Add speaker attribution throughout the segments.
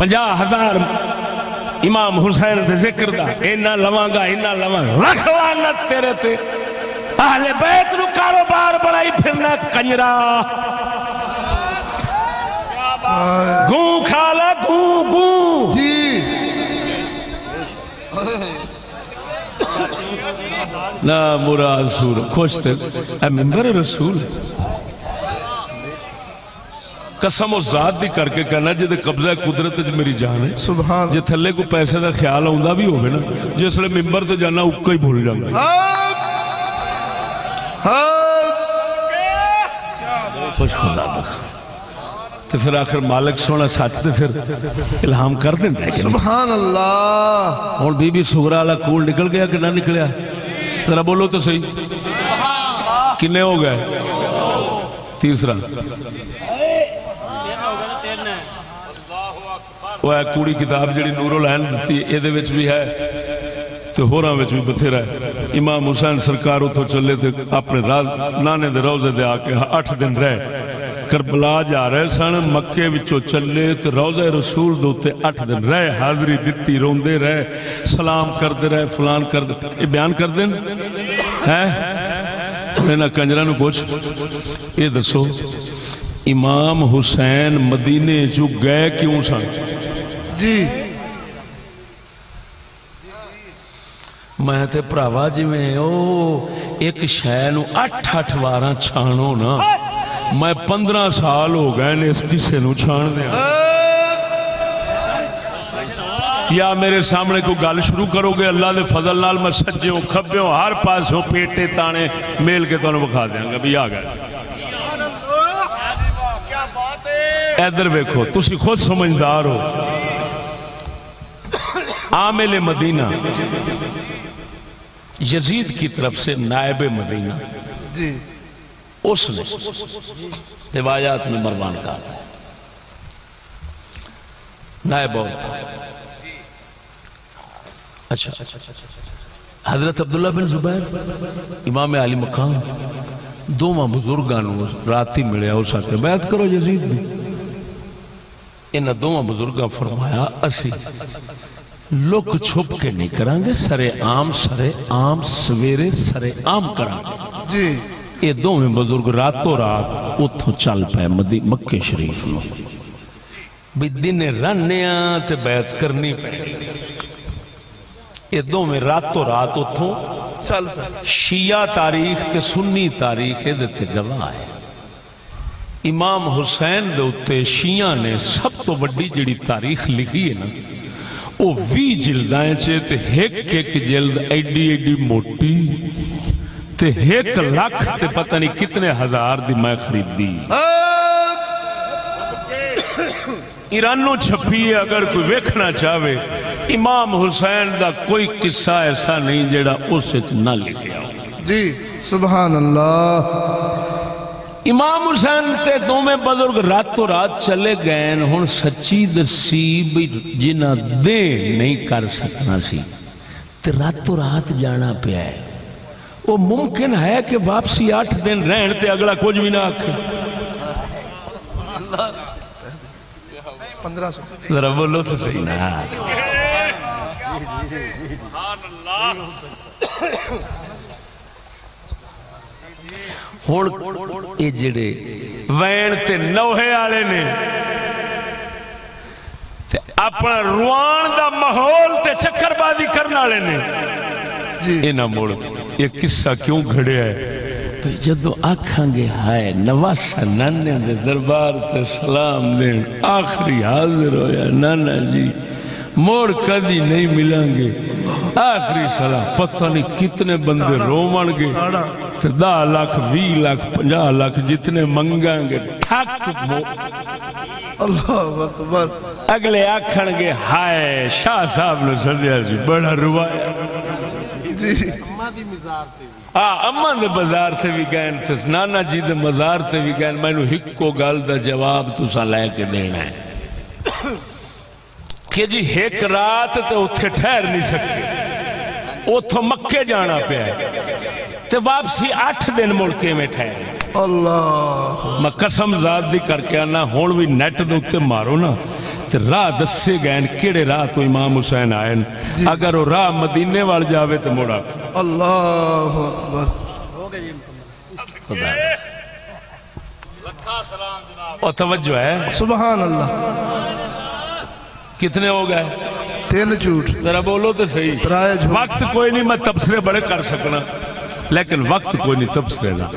Speaker 1: पंजाह हज़ार इमाम हुसैन के ज़िक्र का इना लवांगा इना लवांगा। लख लानत तेरे ते। अहले बैत नु कारोबार बनाई फिरना कंजरा। गू खा ला गू गू।
Speaker 2: जी।
Speaker 1: ना मुराद सूर खुश थे मिंबर रसूल। है। कसम उस जात की करके कहना जिद कब्जा कुदरत मेरी जान है। जे थले को पैसे का ख्याल आता भी हो जिस मिम्बर से जाना उका ही भूल जाऊँगा फिर आखिर मालिक सोना सच तो फिर इलाम कर दें है बीबी सुगरा वाला कूल निकल गया कि ना निकलिया? जरा बोलो तो सही। किन्ने हो गए? तीसरा। ਉਹ ਹੈ ਕੂੜੀ ਕਿਤਾਬ ਜਿਹੜੀ ਨੂਰੁਲ ਐਨ ਦਿੱਤੀ ਇਹਦੇ ਵਿੱਚ ਵੀ ਹੈ ਤੇ ਹੋਰਾਂ ਵਿੱਚ ਵੀ ਬਥੇਰਾ ਹੈ ਇਮਾਮ ਹੁਸੈਨ ਸਰਕਾਰ ਉਥੋਂ ਚੱਲੇ ਤੇ ਆਪਣੇ ਰਾਜ ਨਾਨੇ ਦੇ ਰੌਜ਼ੇ ਤੇ ਆ ਕੇ 8 ਦਿਨ ਰਹੇ ਕਰਬਲਾ ਜਾ ਰਹੇ ਸਨ ਮੱਕੇ ਵਿੱਚੋਂ ਚੱਲੇ ਤੇ ਰੌਜ਼ੇ ਰਸੂਲ ਦੇ ਉੱਤੇ 8 ਦਿਨ ਰਹੇ ਹਾਜ਼ਰੀ ਦਿੱਤੀ ਰੋਂਦੇ ਰਹੇ ਸਲਾਮ ਕਰਦੇ ਰਹੇ ਫਲਾਨ ਕਰਦੇ ਇਹ ਬਿਆਨ ਕਰਦੇ ਨੇ ਹੈ ਇਹਨਾਂ ਕੰਜਰਾਂ ਨੂੰ ਪੁੱਛ ਇਹ ਦੱਸੋ इमाम हुसैन मदीने चु गए क्यों सन?
Speaker 2: जी।
Speaker 1: मैं ते भरावा जिमें एक शह अठ अठ बार छाणो ना। मैं पंद्रह साल हो गए ने इस किस्से छाण दिया या मेरे सामने कोई गल शुरू करोगे अल्लाह के फजल नाल मैं सज्जों खब्बों हर पासों पेटे ताने मेल के तुम विखा देंगे भी आ गए। इधर वेखो तुम खुद समझदार हो। आमिल मदीना यजीद की तरफ़ से नायब मदीना
Speaker 2: जी।
Speaker 1: उसने रिवायात में मरवान का आता नायब और था। अच्छा हज़रत अब्दुल्ला बिन जुबैर इमाम अली मकाम दोवा बुज़ुर्गों रात ही मिले उस आके बैत करो यजीद भी इन्ह दो बजुर्ग फरमाया असी लुक छुप के नहीं करांगे सरे आम सरे आम सवेरे सरे आम करांगे।
Speaker 2: जी।
Speaker 1: ये बुज़ुर्ग रातों रात उथों चल पे मदी मक्के शरीफ में भी दिन रनिया बैत करनी पे रातों रात उथों
Speaker 2: चल
Speaker 1: शिया तारीख ते सुन्नी तारीख ए गवाह है। इमाम हुसैन के उत्ते शिया ने सब तो वीडी जी तारीख लिखी है ना वो भी जिल्दा च एक एक जिल्द एडी एडी मोटी, ते एक लख पता नहीं कितने हज़ार की मैं खरीदी। ईरानों छपी है, अगर कोई वेखना चाहे, इमाम हुसैन का कोई किस्सा ऐसा नहीं जो उस ना लिखा।
Speaker 2: जी सुबह अल्लाह।
Speaker 1: इमाम हुसैन ते दोवें बजुर्ग रातों रात चले गए हुन सच्ची दसी भी जिन्ना दे नहीं कर सकना सी। ते रातों रात जाना पिया है। वो मुमकिन है कि वापसी अठ दिन रहन ते अगला कुछ भी ना आखे।
Speaker 2: पंद्रह
Speaker 1: जरा बोलो तो सही ना। ਹੁਣ ਇਹ ਜਿਹੜੇ ਵੈਣ ਤੇ ਨੋਹੇ ਵਾਲੇ ਨੇ ਤੇ ਆਪਣਾ ਰੁਆਣ ਦਾ ਮਾਹੌਲ ਤੇ ਚੱਕਰਬਾਜ਼ੀ ਕਰਨ ਵਾਲੇ ਨੇ
Speaker 2: जी
Speaker 1: ਇਹਨਾਂ ਮੁੜ ਇਹ ਕਿੱਸਾ ਕਿਉਂ ਘੜਿਆ ਹੈ ਵੀ ਜਦੋਂ ਆਖਾਂਗੇ ਹਾਏ ਨਵਾਸਾ ਨਾਨੇ ਦੇ ਦਰਬਾਰ ਤੇ ਸਲਾਮ ਦੇਣ ਆਖਰੀ ਹਾਜ਼ਰ ਹੋਇਆ ਨਾਨਾ ਜੀ मोड़ कदी नहीं मिलेंगे। आखिरी सलाह पता नहीं कितने बंदे रोवणगे। ते दह लाख भी लाख पंजा लाख जितने मंगांगे थक मो- अगले आखणगे हाय शाह साहब ने सदिया बड़ा रुवाया। आ अम्मा दे बाज़ार से भी गए थे नाना जी दे मजार से भी गए मैनू हिको गल दा जवाब तुसा लैके देना है। कि जी एक रात ते उत्थे ठहर नहीं सकते उथों मक्के जाना पिया। ते वापसी अठ दिन मुड़ के में ठहरे।
Speaker 2: अल्लाह।
Speaker 1: मैं कसम जात दी करके आना हुन भी नेट दे उत्ते मारो ना ते राह दसे गए केड़े राह तो इमाम हुसैन आए अगर वो राह मदीने वाल जावे तो मुड़ा
Speaker 2: अल्लाह
Speaker 1: तवज्जो है।
Speaker 2: सुबहान अल्लाह।
Speaker 1: कितने हो गए?
Speaker 2: तीन झूठ।
Speaker 1: जरा बोलो तो सही। वक्त कोई नहीं मैं तबसरे बड़े कर सकना। लेकिन वक्त कोई नहीं तबसरे ना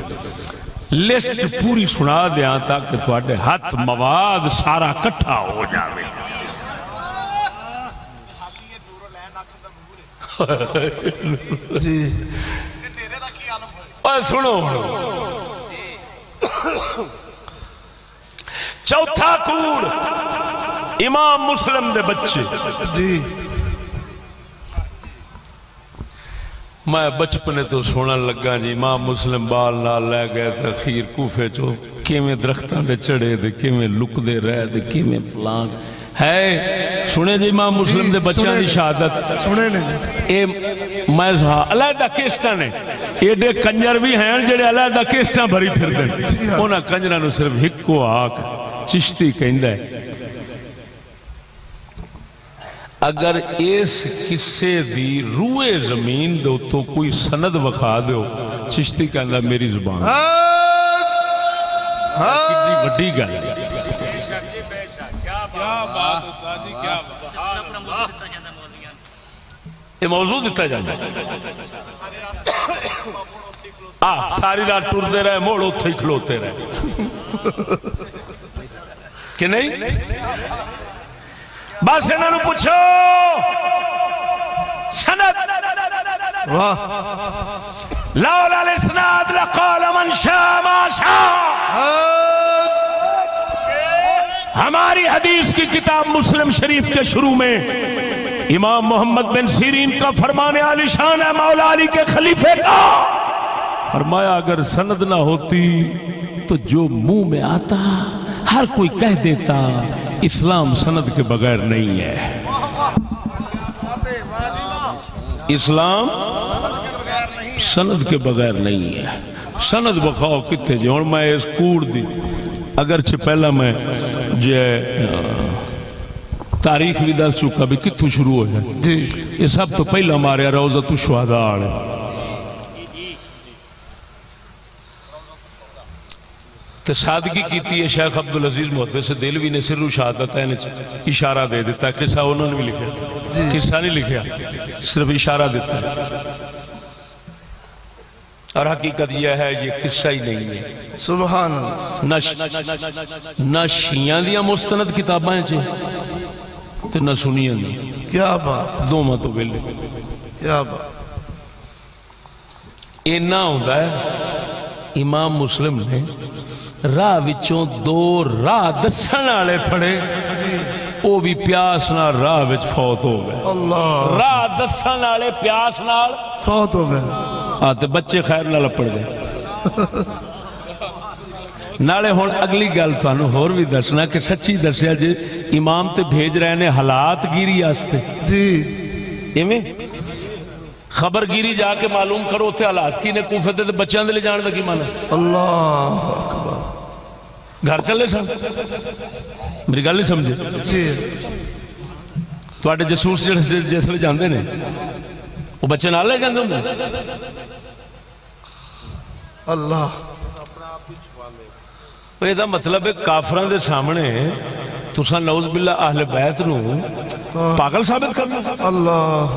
Speaker 1: लिस्ट पूरी सुना दिया ताकि थोड़े हथ मवाद सारा कट्ठा हो जाए
Speaker 2: जी।
Speaker 1: सुनो। चौथा कूड़। इमाम मुस्लिम दे बच्चे।
Speaker 2: जी।
Speaker 1: मैं बचपने तो सुनन लगा जी माँ मुस्लिम बाल नाल लै गए ते अखीर कूफे चो। किवें दरख्तां ते चढ़े ते किवें लुकदे रहे ते किवें फलां है सुने जी माँ मुस्लिम दे बच्चों की शहादत?
Speaker 2: सुने ने
Speaker 1: ए मैं अलहदा किस्तां ने। एडे कंजर भी हैं जेडे अलहदा किस्तां भरी फिरदे ने। उन्हां कंजरां नु सिर्फ़ आख चिश्ती कहंदा है अगर इस किस्से दी रूए ज़मीन दे उत्तों कोई सनद विखा दो। चिश्ती कहंदा मेरी ज़ुबान। कितनी गल ये मौजू दिता जाता आ सारी रात टुरते रहे मोड़ ही खलोते रहे। कि नहीं? बस इन्हों पूछो। सनद
Speaker 2: वाह।
Speaker 1: लौला इस्नाद लकाल मन शाह हमारी हदीस की किताब मुस्लिम शरीफ के शुरू में इमाम मोहम्मद बिन सीरीन का फरमाने आलिशान है मौला अली के खलीफे का। फरमाया अगर सनद ना होती तो जो मुँह में आता। हर कोई कह देता इस्लाम सनद के बगैर नहीं है। इस्लाम सनद के बगैर नहीं है। सनद बखाओ कितने जी? हूँ मैं इस कूड़ दी। अगरचे पहला मैं जो तारीख भी दस चुका भी कितों शुरू हो जाए? ये सब तो पहला मारिया रोजा तू शुहदा तो सादगी की है शेख अब्दुल अज़ीज़ मोहद्दे से। दिलवी ने सिर शहादत इशारा दे दिता। किस्सा उन्होंने भी लिखा। किस्सा नहीं लिखा। सिर्फ़ इशारा देता। और हकीकत यह है ये किस्सा ही नहीं है।
Speaker 2: अल्लाह
Speaker 1: न शिया दिया मुस्तनद किताबां च। ते न सुनिया दी
Speaker 2: क्या बात।
Speaker 1: दोवां तो वेले।
Speaker 2: क्या बात।
Speaker 1: इन्ना होंदा है इमाम मुस्लिम ने राह दो राह वाले फड़े वो भी प्यास नाल राह फौत हो गए। राह वाले प्यास
Speaker 2: फौत हो गए।
Speaker 1: हाँ ते बच्चे खैर नाल लपड़ गए। नाले हुन अगली गल थानू होर भी दसना कि सच्ची दसिया जे इमाम ते भेज रहे ने हालात गिरी आस्ते इवें खबरगिरी जाके मालूम करो उत्थे हालात की ने कूफे ते बच्चों दे ले जाने का की मन।
Speaker 2: अल्लाह।
Speaker 1: घर चले सर। मेरी गल नहीं समझे। थोड़े जसूस जिस जाते ने वो बच्चे नाल ले जाते होंगे
Speaker 2: अल्लाह।
Speaker 1: यदा मतलब है काफर के सामने तुसा नौज बिल्ला आहल बैत हाँ। पागल साबित कर
Speaker 2: अल्लाह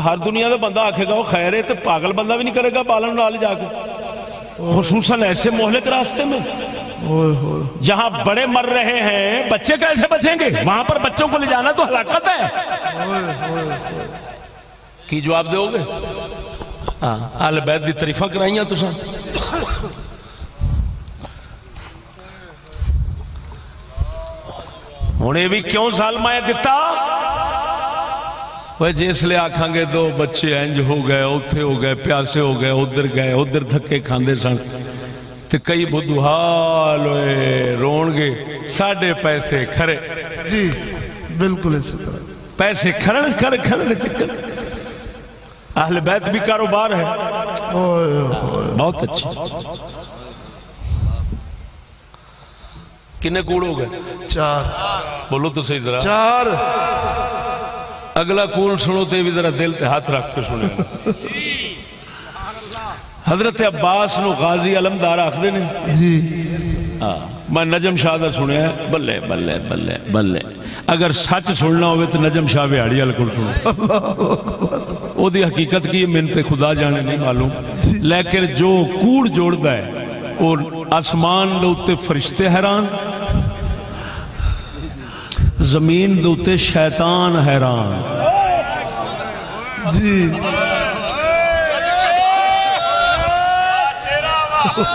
Speaker 1: हर दुनिया का बंदा आखेगा वो खैर है तो पागल बंदा भी नहीं करेगा बालन नाल जाके। हाँ। खसूसन ऐसे मोहलिक रास्ते में। जहाँ बड़े मर रहे हैं बच्चे कैसे बचेंगे? वहाँ पर बच्चों को ले जाना तो हलाकत है। की जवाब दोगे? हाँ। अल बैद की तरीफा कराइया तुसा। हूँ ये भी क्यों सालमाया दिता वे जिसले आखांगे दो बच्चे इंज हो गए उथे हो गए प्यासे हो गए उधर गए उधर धक्के खांदे सन। ते कई बुद्धहाल होए रोणगे साढ़े पैसे खरे
Speaker 2: जी बिल्कुल
Speaker 1: पैसे खरन खर खरन चक्कर अहल बैत भी कारोबार है बहुत अच्छी किन्ने कूड़ हो गए
Speaker 2: चार
Speaker 1: बोलो तो सही जरा
Speaker 2: चार
Speaker 1: अगला कूल सुनो तो भी जरा दिल ते हाथ रख के सुने हज़रत अब्बास नु गाजी अलमदार आखदे ने।
Speaker 2: जी।
Speaker 1: हाँ मैं नजम शाह का सुनिया बल्ले बल्ले बल्ले बल्ले। अगर सच सुनना हो तो नजम शाह बिहाड़ी वाले को सुनो। ओदी हकीकत की मैंने ते खुदा जाने नहीं मालूम। लेकिन जो कूड़ जोड़ता है वो आसमान दे उत्ते फरिश्ते हैरान ज़मीन दे उत्ते शैतान हैरान।
Speaker 2: जी।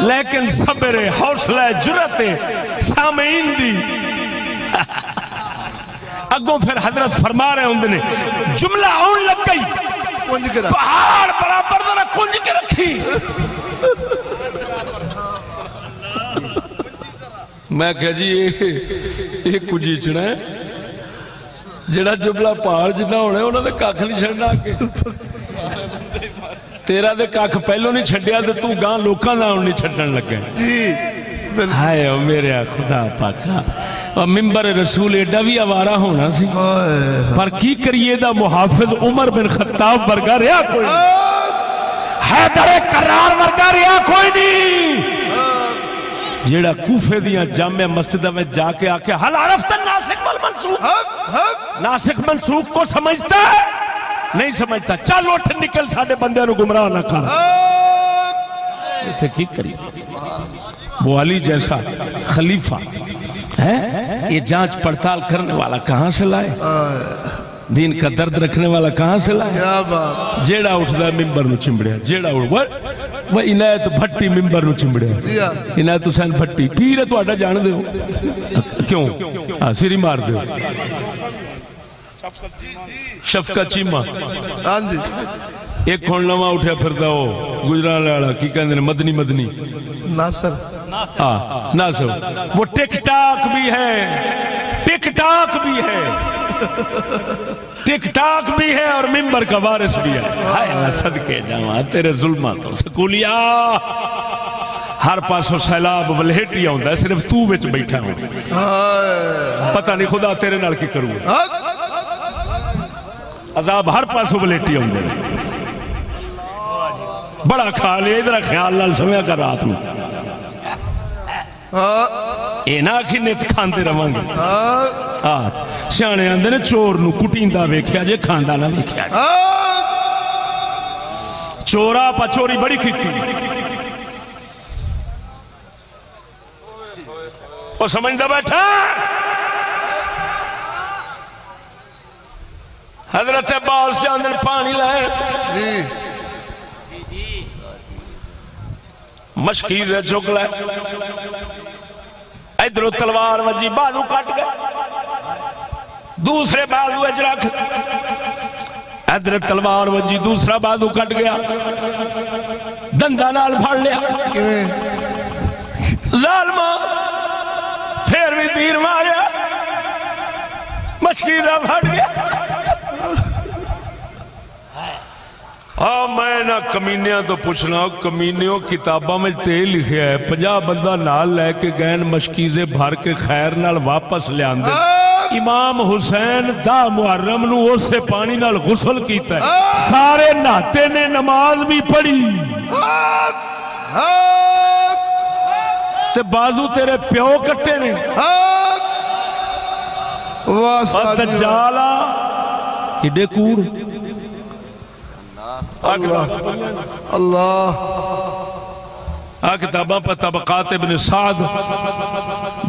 Speaker 1: लेकिन सबरे हौसला जुरत सामीन दी फिर हज़रत फरमा रहे होंगे ने जुमला आन लग गई। पहाड़ बराबर जरा कुंज के रखी। मैं कह जी ये कुजीचना है। जुमला पहाड़ जिन्ना होना उन्होंने कख नहीं छड़ना ਤੇਰਾ ਦੇ ਕੱਖ ਪਹਿਲੋਂ ਨਹੀਂ ਛੱਡਿਆ ਤੇ ਤੂੰ ਗਾਂ ਲੋਕਾਂ ਦਾ ਹੁਣ ਨਹੀਂ ਛੱਡਣ ਲੱਗਾ
Speaker 2: जी बिल्कुल
Speaker 1: ਹਾਏ ਓ ਮੇਰੇ ਖੁਦਾ ਪਾਕਾ ਉਹ ਮਿੰਬਰ ਰਸੂਲ ਏਡਾ ਵੀ ਆਵਾਰਾ ਹੋਣਾ ਸੀ
Speaker 2: ओए
Speaker 1: ਪਰ ਕੀ ਕਰੀਏ ਦਾ ਮੁਹਾਫਿਜ਼ ਉਮਰ ਬਿਨ ਖੱਤਾਬ ਵਰਗਾ ਰਿਹਾ ਕੋਈ ਨਹੀਂ ਹੈਦਰ ਕਰਾਰ ਵਰਗਾ ਰਿਹਾ ਕੋਈ ਨਹੀਂ ਜਿਹੜਾ ਕੂਫੇ ਦੀਆਂ ਜਾਮੇ ਮਸਜਿਦਾਂ ਵਿੱਚ ਜਾ ਕੇ ਆਕੇ ਹਲ ਅਰਫਤ नासिक वल मंसूख
Speaker 2: हक हक
Speaker 1: नासिक मंसूख को समझता है नहीं समझता। चल उठ निकल साडे बंदे गुमराह ना कर। करिए वो जैसा खलीफा है? ये जाँच पड़ताल करने वाला कहाँ से लाए? दीन का दर्द रखने वाला कहाँ से लाए? जेड़ा उठता मिम्बर चिमड़िया जेड़ा उठ वह इनायत भट्टी
Speaker 2: मिम्बर चिमड़िया
Speaker 1: इनायत हुसैन भट्टी। पीर थोड़ा जान दो क्यों? सिरी मार दो शफकत चीमा।
Speaker 2: हाँ जी।
Speaker 1: एक ਹੁਣ नवा ਉੱਠਿਆ ਫਿਰਦਾ ਉਹ ਗੁਜਰਾਲ ਵਾਲਾ ਕੀ ਕਹਿੰਦੇ ਨੇ ਮਦਨੀ ਮਦਨੀ
Speaker 2: ਨਾਸਰ
Speaker 1: ਹਾਂ ਨਾਸਰ ਉਹ ਟਿਕ ਟਾਕ ਵੀ ਹੈ टिक टाक भी है। टिक टाक भी है और मिंबर का वारिस भी है। हाय मैं सदके जावा हाँ, तेरे जुल्मा तो। सकूलिया हर पासों सैलाब वलहेटी ही सिर्फ़ तू बिच बैठा हो। पता नहीं खुदा तेरे नाल की करूँगा अजाब हर पास बलेटी आ बड़ा खा लिया इधर ख्याल लाल समय कर रात में ना नित सियाने आते ने चोर न कुटींदा वेख्या, जे खादा
Speaker 2: ना
Speaker 1: वेख्या। चोरा पा चोरी बड़ी की समझदा बैठा? हज़रत अब्बास चांदन पानी
Speaker 2: लाए
Speaker 1: मशकी से चुक लाए इधरों तलवार वजी बाजू कट गए। दूसरे बाजू रख। इधर तलवार वजी दूसरा बाजू कट गया। दंदा नाल फड़ लिया। जालमा फिर भी तीर मारिया। मशकी फट गया। आ मैं ना कमीनिया तो पूछना कमीनियों किताबा में ते लिखा है। पंजा बंदा नाल लैके गए मशकीजे भर के खैर नाल वापस लिया इमाम हुसैन दा मुहर्रम उसे पानी नाल गुसल कीता सारे नहाते ने नमाज़ भी पढ़ी। ते बाजू तेरे प्यो कट्टे ने। दज्जाला इडे कूड़।
Speaker 2: अल्लाह।
Speaker 1: किताबा पर तबकात इबन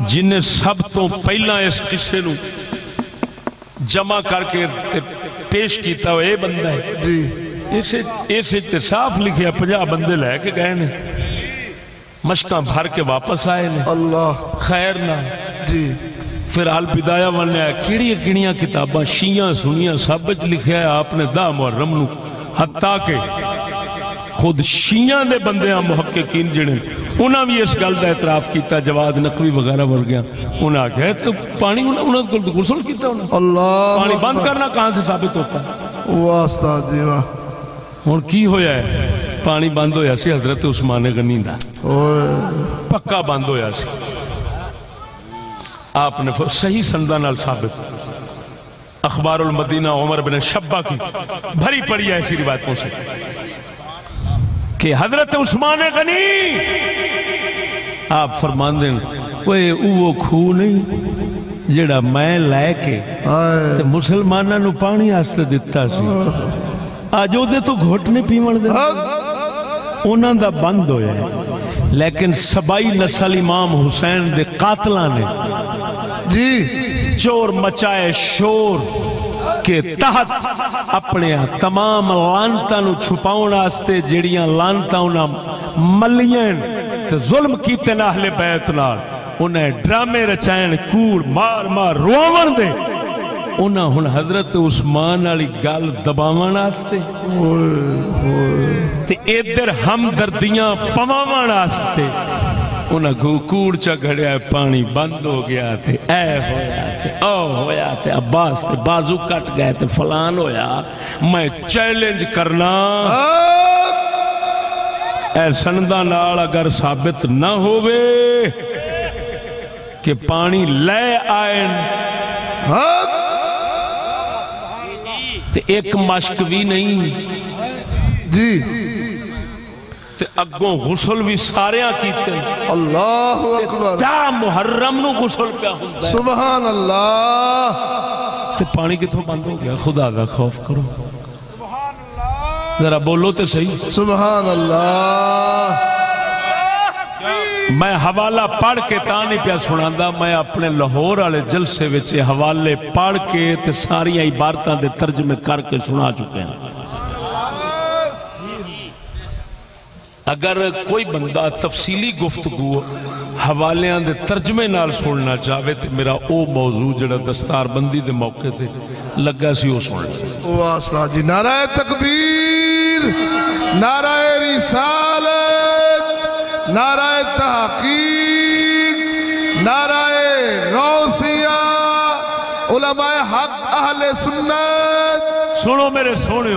Speaker 1: जिन्हें सब तो पहला इस किस्से जमा करके पेश किया यह बंदा है।
Speaker 2: जी।
Speaker 1: इस साफ़ लिखिया पंजा बंदे लैके गए ने। मशक भर के वापस आए ने।
Speaker 2: अल्लाह।
Speaker 1: खैर ना।
Speaker 2: जी।
Speaker 1: फिर अल पिदाया वाले किताबा शिया सुनिया सब च है आपने दाह मुहर्रम हत्ता के। खुद शिया के बंद मुहकिन जड़े उन्हें भी इस गल का एतराफ किया जवाब नकवी वगैरह वर्गिया
Speaker 2: उन्हें
Speaker 1: आख्या तो पानी उन्होंने को गुसल किया पानी
Speaker 2: बंद करना कहाँ से
Speaker 1: साबित होता? है हूँ की होया है? पानी बंद होया सी हज़रत
Speaker 2: उस्मान
Speaker 1: गनी पक्का बंद होया आपने सही संदा साबित। अखबार मदीना उमर बिन शब्बा की भरी पड़ी है ऐसी रिवायतों से कि हज़रत उस्मान गनी आप फरमान दें कोई वो खू नहीं जेड़ा मैं लैके मुसलमानों पानी आस्ते दिता सी। अज ओदे तो घुट नहीं पीवन दे उन्हों का बंद होया लेकिन सबाई नसल इमाम हुसैन दे कातलों ने
Speaker 2: जी।
Speaker 1: चोर मचाए शोर के तहत अपने तमाम लानता छुपाने जड़िया लानता उन्हें मलियाँ जुल्म किते ना अहले बैत नाल। उन्हें ड्रामे रचायन कूड़, मार मार रोवन दे। उन्हें हूँ हज़रत उस्मान वाली गल दबावते इधर हमदर्दियाँ पवावते उन्हें घड़िया पानी बंद हो गया थे। होया थे, ओ होया थे, अब्बास थे, बाजू कट गए थे, फलान होया, मैं चैलेंज करना। नाल अगर साबित ना हो कि पानी
Speaker 2: ले
Speaker 1: आए एक मश्क भी नहीं।
Speaker 2: जी।
Speaker 1: ਤੇ ਅੱਗੋਂ ਗੁਸਲ ਵੀ ਸਾਰਿਆਂ ਕੀਤੇ
Speaker 2: अल्लाह अकबर
Speaker 1: ਦਾ ਮੁਹਰਮ ਨੂੰ ਗੁਸਲ ਪਿਆ ਹੁੰਦਾ ਹੈ।
Speaker 2: सुबहान अल्लाह
Speaker 1: ਤੇ ਪਾਣੀ ਕਿੱਥੋਂ ਬੰਦ ਹੋ ਗਿਆ ਖੁਦਾ ਦਾ ਖੌਫ ਕਰੋ ਜ਼ਰਾ ਬੋਲੋ ਤੇ ਸਹੀ
Speaker 2: सुबहान अल्लाह
Speaker 1: ਮੈਂ ਹਵਾਲਾ ਪੜ੍ਹ ਕੇ ਤਾਂ ਨਹੀਂ ਪਿਆ ਸੁਣਾਉਂਦਾ ਮੈਂ ਆਪਣੇ ਲਾਹੌਰ ਵਾਲੇ ਜਲਸੇ ਵਿੱਚ ਇਹ ਹਵਾਲੇ ਪੜ੍ਹ ਕੇ ਤੇ ਸਾਰੀਆਂ ਇਬਾਰਤਾਂ ਦੇ ਤਰਜਮੇ ਕਰਕੇ ਸੁਣਾ अगर कोई बंदा तफसीली गुफ्तगु हवालियाँ दे तर्जमे नाल सुनना चाहे तो मेरा वो मौजू जरा दस्तारबंदी के मौके पर लगा सी
Speaker 2: वो सुन जी नाराय तकबीर नाराय रिसाल नाराय तहकीक नाराय गौसिया उलमाए हक अहले सुन्नत।
Speaker 1: सुनो मेरे सोने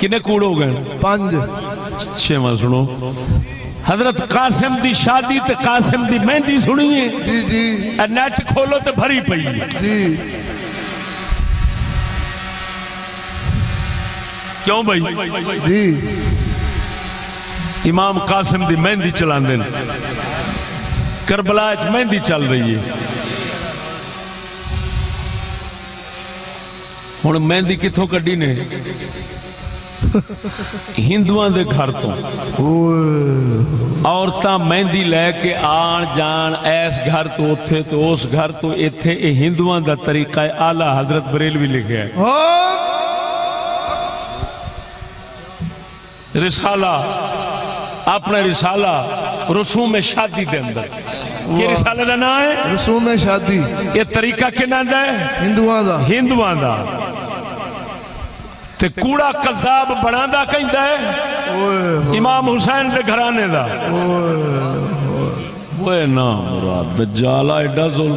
Speaker 1: किन्ने कूड़ हो गए?
Speaker 2: पाँच।
Speaker 1: छेवा सुनो। हज़रत कासिम की शादी ते कासिम की मेहंदी सुनी है।
Speaker 2: जी जी।
Speaker 1: नेट खोलो तो भरी पई है।
Speaker 2: जी।
Speaker 1: क्यों भाई?
Speaker 2: जी।
Speaker 1: इमाम कासिम की मेहंदी चला करबला मेहंदी चल रही है। हूँ मेहंदी कितों क्ढी ने? ਹਿੰਦੂਆਂ ਦੇ ਘਰ ਤੋਂ ਔਰਤਾਂ ਮਹਿੰਦੀ ਲੈ ਕੇ ਆਣ ਜਾਣ ਐਸ ਘਰ ਤੋਂ ਉੱਥੇ ਤੋਂ ਉਸ ਘਰ ਤੋਂ ਇੱਥੇ ਇਹ ਹਿੰਦੂਆਂ ਦਾ ਤਰੀਕਾ ਹੈ ਆਲਾ ਹਜ਼ਰਤ ਬਰੇਲਵੀ ਲਿਖਿਆ ਹੈ
Speaker 2: हक
Speaker 1: रिसाला अपना रिसाला रसूम शादी के अंदर ये रिसाले का नाम है
Speaker 2: रसूम शादी
Speaker 1: ये तरीका किना दा है
Speaker 2: हिंदुआ दा
Speaker 1: हिंदुआ का ते कूड़ा कसाब बनादा कहता है। इमाम हुसैन के घराने का ओए ना मुराद दज्जाला एडा जुल्म।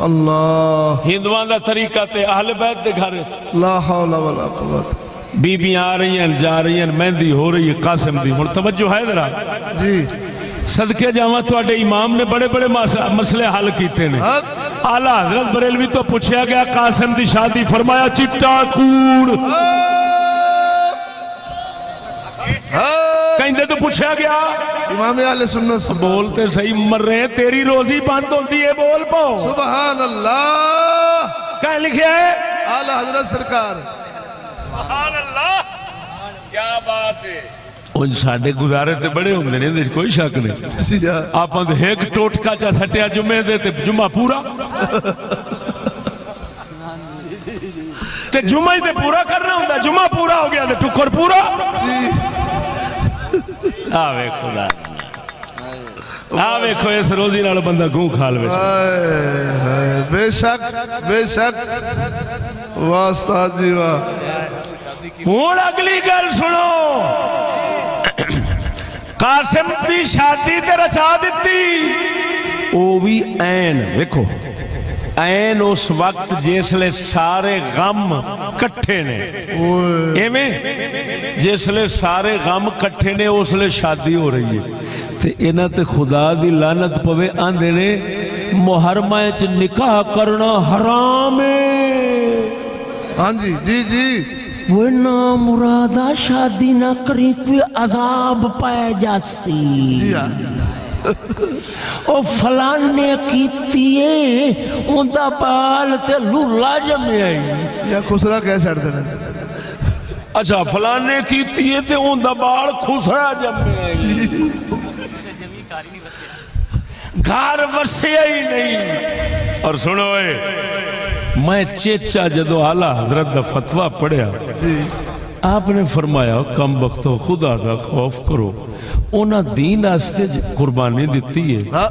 Speaker 2: अल्लाह।
Speaker 1: हिंदुआ का तरीका ते अहले बैत के घर
Speaker 2: ला हौला वला कुव्वत।
Speaker 1: बीबियाँ आ रही हैं जा रही हैं मेहंदी हो रही है कासिम दी। हुन तवज्जो है जरा।
Speaker 2: जी।
Speaker 1: सदके जावा इमाम ने बड़े बड़े मसले हल किए
Speaker 2: हाँ।
Speaker 1: आला हज़रत बरेलवी तो पूछा गया कासम की शादी फरमाया चिट्टा कूड़।
Speaker 2: हाँ।
Speaker 1: कहते तो पूछा गया
Speaker 2: इमाम
Speaker 1: बोलते सही मर रहे तेरी रोजी बंद होती है बोल पो।
Speaker 2: सुबह
Speaker 1: कह लिखे
Speaker 2: आला हज़रत सरकार।
Speaker 3: क्या बात है।
Speaker 1: ਉਂਝ ਸਾਡੇ ਗੁਜ਼ਾਰੇ ਤੇ ਬੜੇ ਹੁੰਦੇ ਨੇ ਇਹਦੇ ਕੋਈ ਸ਼ੱਕ ਨਹੀਂ। ਆਪਾਂ ਤੇ ਇੱਕ ਟੋਟਕਾ ਚਾ ਸੱਟਿਆ ਜੁਮੇ ਦੇ ਤੇ ਜੁਮਾ ਪੂਰਾ। ਤੇ ਜੁਮਾ ਹੀ ਤੇ ਪੂਰਾ ਕਰਨਾ ਹੁੰਦਾ ਜੁਮਾ ਪੂਰਾ ਹੋ ਗਿਆ ਤੇ ਟੁਕਰ ਪੂਰਾ। ਆ ਵੇ ਖੁਦਾ ਆ ਵੇਖੋ ਇਸ ਰੋਜ਼ੀ ਨਾਲ ਬੰਦਾ ਗੂੰ ਖਾਲ ਵਿੱਚ।
Speaker 2: ਹਾਏ ਹਾਏ ਬੇਸ਼ੱਕ। ਬੇਸ਼ੱਕ ਵਾਸਤਾ ਜੀ ਵਾਹ।
Speaker 1: ਹੁਣ ਅਗਲੀ ਗੱਲ ਸੁਣੋ। कासिम की शादी ते रचा दी वो भी ऐन वेखो ऐन उस वक्त जिसले सारे गम कट्ठे ने।
Speaker 2: एवं?
Speaker 1: जिसले सारे गम कट्ठे ने उसले शादी हो रही है। ते इन्हें ते खुदा दी लानत पवे आंदे ने मुहरमा च निकाह करना हराम है। हाँ
Speaker 2: जी जी जी।
Speaker 3: वो ना मुरादा शादी ना करी कोई अजाब पाए जासी।
Speaker 2: हाँ।
Speaker 3: ओ फलान ने की तीए उनका पाल ते लूला
Speaker 2: जमे या खुसरा कह
Speaker 1: छड़ देना। अच्छा फलाने की तीए ते उनका बाल खुसरा जमे घर वसिया ही नहीं। और सुनो ए, मैं चेचा जदो आला हज़रत का फतवा
Speaker 2: पढ़िया।
Speaker 1: आपने फरमाया कम वक्तो खुदा का खौफ करो। उन्हें दीन आस्ते कुर्बानी दी है। हाँ।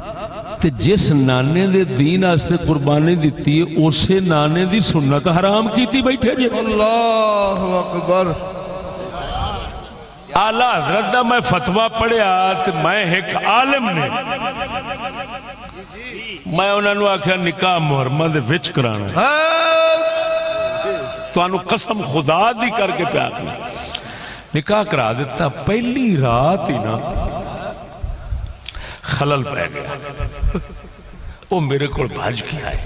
Speaker 1: ते जिस नाने दे दीन आस्ते
Speaker 2: कुर्बानी दी
Speaker 1: है उस नाने की सुन्नत हराम कीती बैठे जी। अल्लाह अकबर। आला हज़रत का मैं फतवा पढ़िया मैं एक आलम ने
Speaker 2: मैं
Speaker 1: उन्होंने आख्या निका मुहरमा दे कसम खुदा दी करके प्यार निकाह करा दिता पहली रात ही ना खलल पै गया। वो मेरे को भज के आए।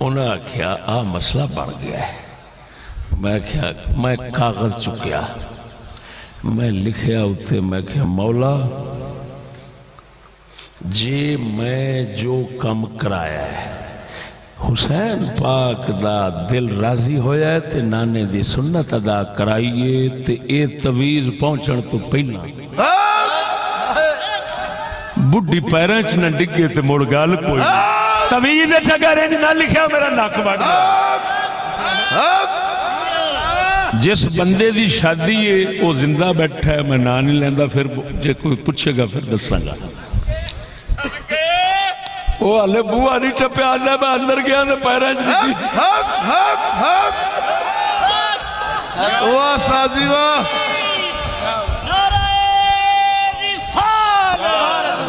Speaker 1: उन्हें आख्या, आ मसला बन गया है। मैं क्या मैं कागज़ चुकया। मैं लिखया उ मैं क्या मौला जे, मैं जो कम कराया है। हुसैन पाक दा दिल राज़ी होया ते नाने दी सुन्नत अदा कराइए ते ए तवीज पहुंचण तो पहला। बुढ़ी पैर च ना डिगे ते मुड़ गल कोई तवीज अगर इंज ना लिखा मेरा नक बन जिस बंदे दी शादी है वो ज़िंदा बैठा है, मैं ना नहीं लेंदा, फिर जे कोई पूछेगा, फिर दसागा ਉਹ ਹਲੇ ਬੂਹਾ ਨਹੀਂ ਟੱਪਿਆ ਆਂਦਾ ਮੈਂ ਅੰਦਰ ਗਿਆ ਤੇ ਪੈਰਾਂ 'ਚ ਡਿੱਗੀ
Speaker 2: ਹਕ ਹਕ ਹਕ ਵਾਸਤਾ ਜੀ ਵਾਹ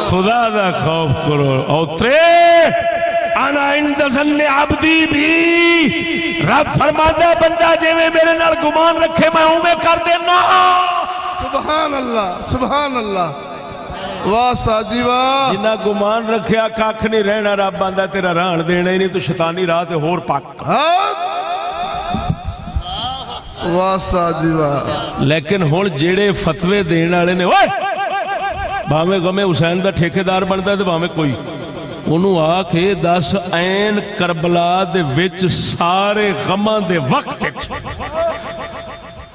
Speaker 1: खुदा का खौफ करो औतरे आना इंद जन्ने अब्दी भी रब फरमादा बंदा जिवें मेरे नाल गुमान रखे मैं उवें कर देना
Speaker 2: ਸੁਭਾਨ ਅੱਲਾ ਸੁਭਾਨ ਅੱਲਾ ਵਾਸਤਾ ਜੀ ਵਾਹ
Speaker 1: ਜਿੰਨਾ ਗੁਮਾਨ ਰੱਖਿਆ ਕੱਖ ਨਹੀਂ ਰਹਿਣਾ ਰੱਬ ਆਂਦਾ ਤੇਰਾ ਰਾਣ ਦੇਣਾ ਹੀ ਨਹੀਂ ਤੂੰ ਸ਼ੈਤਾਨੀ ਰਾਹ ਤੇ ਹੋਰ ਪੱਕ
Speaker 2: ਹਕ ਵਾਸਤਾ ਜੀ ਵਾਹ
Speaker 1: ਲੇਕਿਨ ਹੁਣ ਜਿਹੜੇ ਫਤਵੇ ਦੇਣ ਵਾਲੇ ਨੇ ਓਏ ਭਾਵੇਂ ਗਮੇ ਹੁਸੈਨ ਦਾ ਠੇਕੇਦਾਰ ਬਣਦਾ ਤੇ ਭਾਵੇਂ ਕੋਈ ਉਹਨੂੰ ਆ ਕੇ ਦੱਸ ਐਨ ਕਰਬਲਾ ਦੇ ਵਿੱਚ ਸਾਰੇ ਗਮਾਂ ਦੇ ਵਕਤ ਵਿੱਚ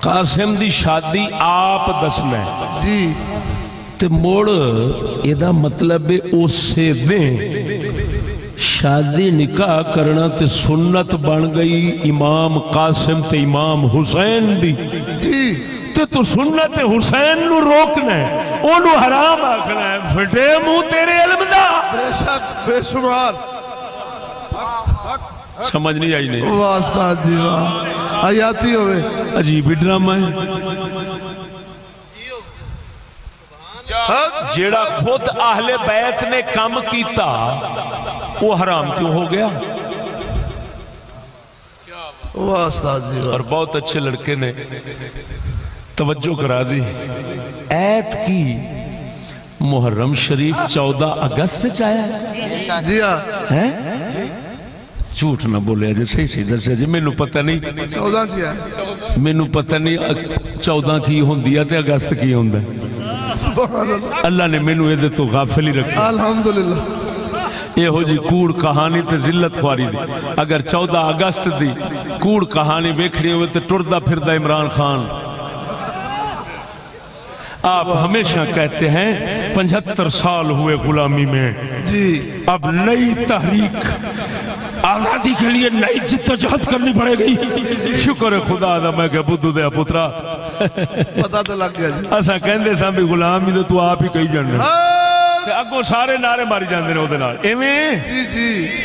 Speaker 1: ਕਾਸਿਮ ਦੀ ਸ਼ਾਦੀ ਆਪ ਦੱਸਣਾ ਹੈ।
Speaker 2: ਜੀ
Speaker 1: ਤੇ ਮੁੜ ਇਹਦਾ ਮਤਲਬ ਹੈ ਉਸੇ ਦੇ ਸ਼ਾਦੀ ਨਿਕਾਹ ਕਰਨਾ ਤੇ ਸੁਨਨਤ ਬਣ ਗਈ ਇਮਾਮ ਕਾਸਿਮ ਤੇ ਇਮਾਮ ਹੁਸੈਨ ਦੀ
Speaker 2: ਜੀ
Speaker 1: ਤੇ ਤੂੰ ਸੁਨਨਤ ਹੁਸੈਨ ਨੂੰ ਰੋਕਣਾ ਹੈ, ਉਹਨੂੰ ਹਰਾਮ ਆਖਣਾ ਹੈ ਫਟੇ ਮੂੰਹ ਤੇਰੇ ਇਲਮ ਦਾ
Speaker 2: ਬੇਸ਼ੱਕ ਬੇਸ਼ੁਮਾਰ
Speaker 1: ਸਮਝ ਨਹੀਂ ਆਈ ਨਹੀਂ
Speaker 2: ਵਾਸਤਾ ਜੀ ਵਾਹ ਆਯਾਤੀ ਹੋਵੇ
Speaker 1: ਅਜੀਬ ਹੀ जेड़ा खुद आहले बैत ने कम किया वो हराम
Speaker 2: क्यों हो गया?
Speaker 1: और बहुत अच्छे लड़के ने तवज्जो करा दी। ऐत की मुहर्रम शरीफ चौदह अगस्त
Speaker 2: चाया जी
Speaker 1: हाँ। है? झूठ ना बोलिया
Speaker 2: जी सही सही
Speaker 1: दस जी। मेनू पता नहीं। चौदह मेनू पता नहीं चौदह की होंगी
Speaker 2: अगस्त की
Speaker 1: होंगे अल्लाह। ने मेनू ए तो गाफिल ही
Speaker 2: रखा।
Speaker 1: अलहमदुल्ला यहो कूड़ कहानी तो जिलत खुआरी दी। अगर चौदह अगस्त की कूड़ कहानी वेखनी हो तो टुरदा फिर इमरान खान। आप हमेशा कहते हैं पचहत्तर साल हुए गुलामी में।
Speaker 2: जी।
Speaker 1: अब नई तहरीक आज़ादी के लिए नई जिद्दोजहद करनी पड़ेगी। शुक्र है खुदा दा मैं क्या बुद्ध दे पुत्रा?
Speaker 2: पता तो लग गया
Speaker 1: असा कहंदे सा भी गुलाम ही तो तू आप ही कही जाने।
Speaker 2: हाँ।
Speaker 1: अगो सारे नारे मारी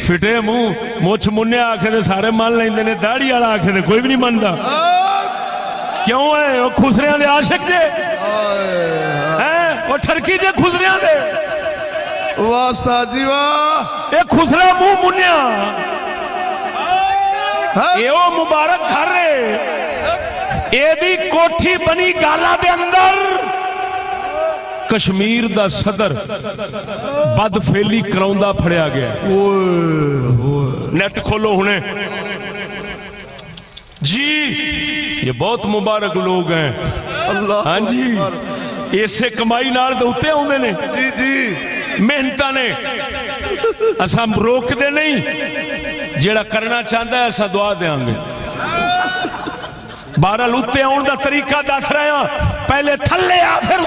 Speaker 1: फिटे मुँह मुछ मुन्ने आखे सारे मन लेंगे वाला आखे कोई भी नहीं मनता
Speaker 2: हाँ।
Speaker 1: क्यों है? खुसरिया आशिक
Speaker 2: जे। ठरकी जे वाह
Speaker 1: साजी वाह।
Speaker 2: खुसरा
Speaker 1: मुँह એવો મુબારક ઘર રે એદી કોઠી બની ગાલા દે અંદર ਕਸ਼ਮੀਰ ਦਾ ਸਦਰ ਬਦਫੇਲੀ ਕਰਾਉਂਦਾ ਫੜਿਆ ਗਿਆ।
Speaker 2: ਓਏ
Speaker 1: ਹੋਏ ਨੈਟ ਖੋਲੋ ਹੁਣੇ। ਜੀ ਇਹ ਬਹੁਤ ਮੁਬਾਰਕ ਲੋਕ
Speaker 2: ਹੈ।
Speaker 1: ਅੱਲਾਹ ਹਾਂਜੀ। ਇਸੇ ਕਮਾਈ ਨਾਲ ਦੇ ਉੱਤੇ ਆਉਂਦੇ ਨੇ। ਜੀ ਜੀ। मेहनत ने असा रोकते नहीं। जेड़ा करना चाहता है, असा दुआ देंगे बहरहाल, उत्ते आने का तरीका दस रहे पहले थले आ, फिर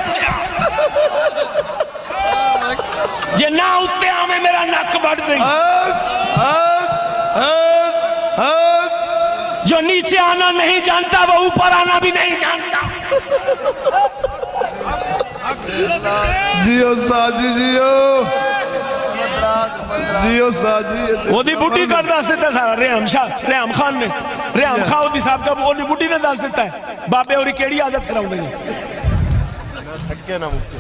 Speaker 1: जे ना उत्ते आवे,
Speaker 2: मेरा नक बढ़ दे।
Speaker 1: जो नीचे आना नहीं जानता, वो ऊपर आना भी नहीं जानता।
Speaker 2: जियो साजी जियो। जियो
Speaker 1: साजी ओदी बुढ़ी कर दस देता सारा रेहम शाह रेहम खान ने। रेहम खान ओदी साहब का ओदी बुढ़ी ने दस देता है। बाबे और केड़ी आदत कराऊँगे
Speaker 2: थके ना मुक्के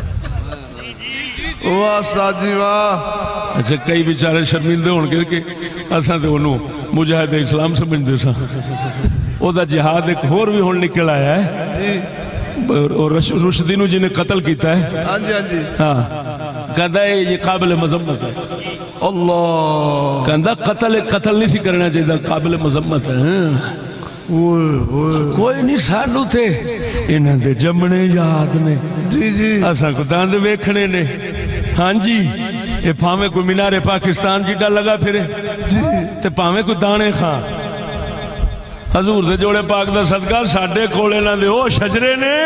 Speaker 2: वाह
Speaker 1: साजी वाह। अच्छा कई बेचारे शर्मिंदे हो गए असा तो उन्होंने मुजाहिद इस्लाम समझते सा। जिहाद एक होर
Speaker 2: भी
Speaker 1: हूँ निकल आया है। रुशदी जिन्हें कतल किया है।
Speaker 2: हाँ। कहता है ये
Speaker 1: काबिल मजम्मत है। कहता कतल कतल नहीं
Speaker 2: सी
Speaker 1: करना चाहिए काबिल मजम्मत है। कोई नहीं सानू थे इन्होंने
Speaker 2: जमने याद
Speaker 1: ने। जी जी। असा को दंद वेखने ने। हाँ
Speaker 2: जी
Speaker 1: ये भावे को मीनारे पाकिस्तान जी जिडा लगा फिरे। ते भावे को दाने खां। हजूर दे जोड़े पाक का सदका साडे कोल इन्हों के वह शजरे ने।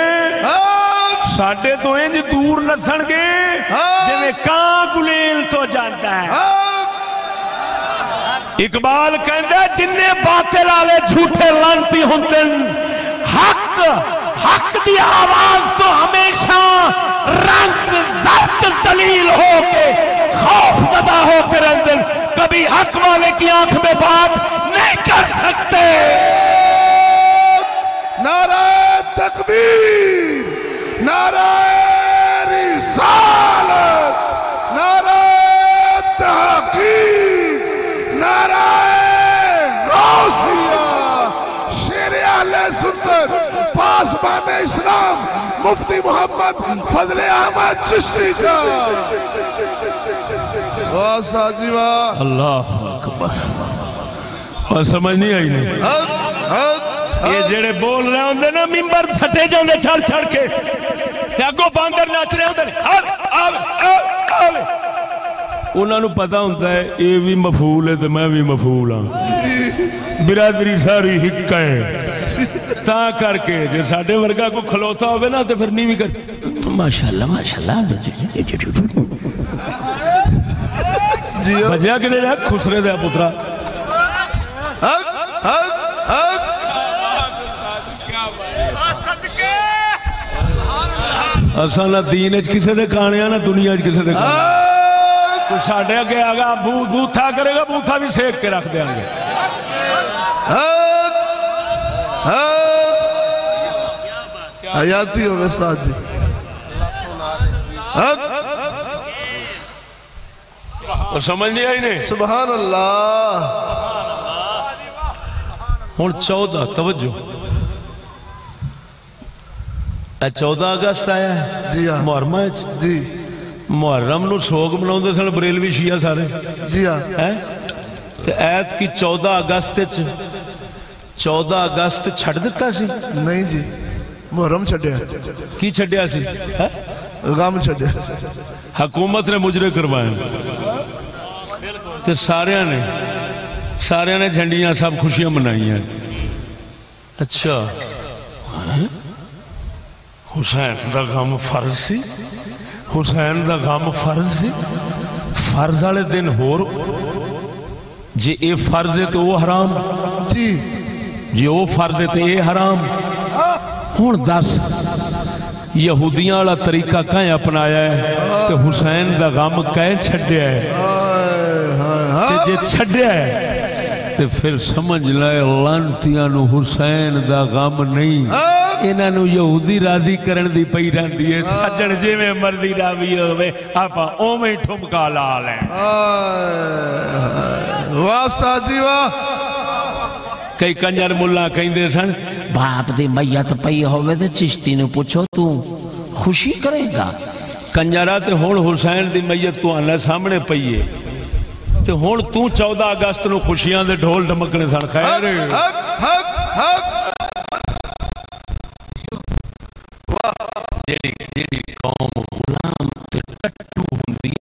Speaker 2: हाँ।
Speaker 1: साडे तो इंज दूर नसन
Speaker 2: गए
Speaker 1: हाँ। जिमें कां गुलेल तो जाता
Speaker 2: है।
Speaker 1: हाँ। इकबाल कहता जिन्ने बातिल आले झूठे लानती होते हक हक की आवाज़ तो हमेशा रंग जलील होके खौफ जदा होकर हैं। कभी हक वाले की आँख में बात नहीं कर सकते
Speaker 2: नारा तकबीर नारा रिसालत नारा तहकीक नारा गौसिया, शेर सुन्नत पासबान इस्लाम, मुफ्ती मोहम्मद, फजले अहमद चिश्ती
Speaker 1: अल्लाह अकबर। समझ नहीं आई नहीं। ये जेड़े बोल रहे होंगे ना मिंबर सटे जाते छड़ छड़ के। अगो नच रहे होंगे। उन्होंने पता भी मफूल है तो मैं भी मफूल हाँ। बिरादरी सारी हिक है। ता करके जो साढ़े वर्गा को खलोता हो ना तो फिर नहीं भी कर। माशाल्लाह माशाल्लाह। ਤੇ ਫਿਰ ਨਹੀਂ ਵੀ ਕਰ ਮਾਸ਼ਾਅੱਲਾ ਮਾਸ਼ਾਅੱਲਾ
Speaker 2: जियो
Speaker 1: ਭਜਿਆ ਕਿਨੇ ਜਾ ਖੁਸਰੇ ਦਾ ਪੁੱਤਰਾ
Speaker 2: हक हक हक
Speaker 1: ਅਸਾਂ ਨਾ ਦੀਨ ਚ ਕਿਸੇ ਦੇ ਕਾਣਿਆ ਨਾ ਦੁਨੀਆ ਚ ਕਿਸੇ ਦੇ ਕਾਣਿਆ
Speaker 2: हक
Speaker 1: ਕੋਈ ਸਾਡੇ ਅੱਗੇ ਆਗਾ ਬੂ ਬੂਥਾ ਕਰੇਗਾ ਬੂਥਾ ਵੀ ਸੇਕ ਕੇ ਰੱਖ ਦੇਾਂਗੇ
Speaker 2: हक हक हयाती हो उस्ताद जी हक
Speaker 1: और समझ नहीं आई ने
Speaker 2: सुबह अल्लाह
Speaker 1: हूँ चौदह तवज्जो। चौदह
Speaker 2: अगस्त आया
Speaker 1: जी हाँ।
Speaker 2: जी।
Speaker 1: मुहर्रम सोग मना सन बरेलवी शिया सारे।
Speaker 2: जी हाँ।
Speaker 1: है। ऐत की चौदह अगस्त चौदह अगस्त छता
Speaker 2: नहीं जी मुहर्रम छड़िया की छड़िया
Speaker 1: ने मुजरे करवाए। ਤੇ ਸਾਰਿਆਂ ਨੇ ਸਾਰਿਆਂ ਨੇ ਝੰਡੀਆਂ ਸਭ ਖੁਸ਼ੀਆਂ ਮਨਾਈਆਂ ਅੱਛਾ ਹੁਸੈਨ ਦਾ ਕੰਮ ਫਰਜ਼ ਸੀ ਹੁਸੈਨ ਦਾ ਕੰਮ ਫਰਜ਼ ਸੀ ਫਰਜ਼ ਵਾਲੇ ਦਿਨ ਹੋਰ ਜੇ ਇਹ ਫਰਜ਼ ਹੈ ਤੇ ਉਹ ਹਰਾਮ
Speaker 2: ਜੀ
Speaker 1: ਜੇ ਉਹ ਫਰਜ਼ ਹੈ ਤੇ ਇਹ ਹਰਾਮ ਹੁਣ ਦੱਸ ਯਹੂਦੀਆਂ ਵਾਲਾ ਤਰੀਕਾ ਕਾਂ ਅਪਣਾਇਆ ਹੈ ਤੇ ਹੁਸੈਨ ਦਾ ਗਮ ਕਹਿ ਛੱਡਿਆ ਹੈ जे छड़या ते फिर समझ लाए लानतिया हुसैन दा गम नहीं इन्हों राज़ी दी रही है सज्जन मर्ज़ी रावी होवे ठुमका
Speaker 2: ला वाह
Speaker 1: कई कंजर मुला कहते सन
Speaker 3: बाप की मैयत पई होवे चिश्ती ने तू खुशी करेगा
Speaker 1: कंजरा तो हूँ हुसैन की मैयत तुआना सामने पई है ਤੇ ਹੁਣ ਤੂੰ 14 ਅਗਸਤ ਨੂੰ ਖੁਸ਼ੀਆਂ ਦੇ ਢੋਲ ਢਮਕਣੇ ਸਣ ਖੈਰ
Speaker 2: ਹਕ ਹਕ ਹਕ
Speaker 1: ਜਿਹੜੀ ਜਿਹੜੀ ਕੌਮ ਗੁਲਾਮ ਤੇ ਟੱਟੂ ਹੁੰਦੀ